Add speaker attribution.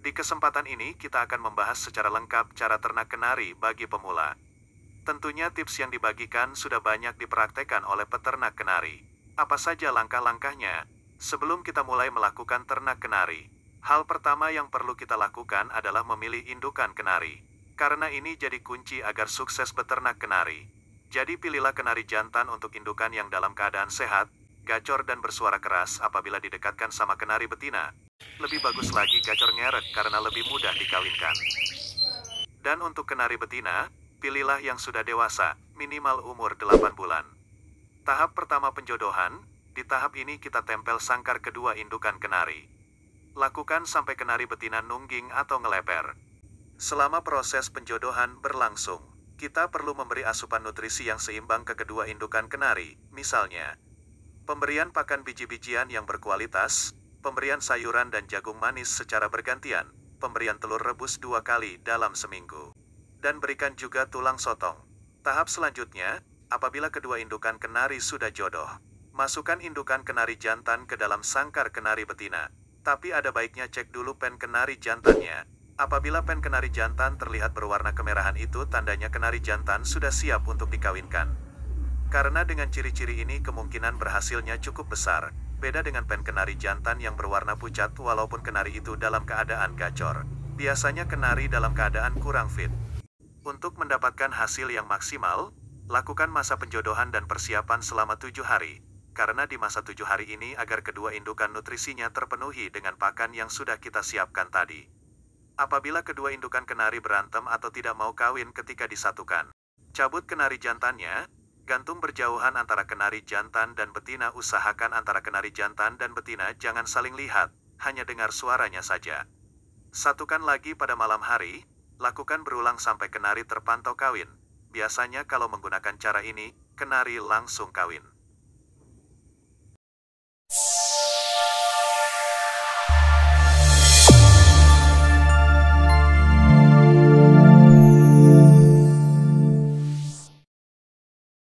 Speaker 1: Di kesempatan ini kita akan membahas secara lengkap cara ternak kenari bagi pemula. Tentunya tips yang dibagikan sudah banyak dipraktekkan oleh peternak kenari. Apa saja langkah-langkahnya? Sebelum kita mulai melakukan ternak kenari, hal pertama yang perlu kita lakukan adalah memilih indukan kenari. Karena ini jadi kunci agar sukses beternak kenari. Jadi pilihlah kenari jantan untuk indukan yang dalam keadaan sehat, gacor dan bersuara keras apabila didekatkan sama kenari betina. Lebih bagus lagi gacor ngeret karena lebih mudah dikawinkan. Dan untuk kenari betina, pilihlah yang sudah dewasa, minimal umur 8 bulan. Tahap pertama penjodohan, di tahap ini kita tempel sangkar kedua indukan kenari. Lakukan sampai kenari betina nungging atau ngeleper. Selama proses penjodohan berlangsung, kita perlu memberi asupan nutrisi yang seimbang ke kedua indukan kenari, misalnya pemberian pakan biji-bijian yang berkualitas, pemberian sayuran dan jagung manis secara bergantian, pemberian telur rebus dua kali dalam seminggu, dan berikan juga tulang sotong. Tahap selanjutnya, apabila kedua indukan kenari sudah jodoh, masukkan indukan kenari jantan ke dalam sangkar kenari betina. Tapi ada baiknya cek dulu pen kenari jantannya. Apabila pen kenari jantan terlihat berwarna kemerahan itu tandanya kenari jantan sudah siap untuk dikawinkan. Karena dengan ciri-ciri ini kemungkinan berhasilnya cukup besar, Beda dengan pen kenari jantan yang berwarna pucat walaupun kenari itu dalam keadaan gacor. Biasanya kenari dalam keadaan kurang fit. Untuk mendapatkan hasil yang maksimal, lakukan masa penjodohan dan persiapan selama tujuh hari. Karena di masa tujuh hari ini agar kedua indukan nutrisinya terpenuhi dengan pakan yang sudah kita siapkan tadi. Apabila kedua indukan kenari berantem atau tidak mau kawin ketika disatukan, cabut kenari jantannya, Gantung berjauhan antara kenari jantan dan betina usahakan antara kenari jantan dan betina jangan saling lihat, hanya dengar suaranya saja. Satukan lagi pada malam hari, lakukan berulang sampai kenari terpantau kawin. Biasanya kalau menggunakan cara ini, kenari langsung kawin.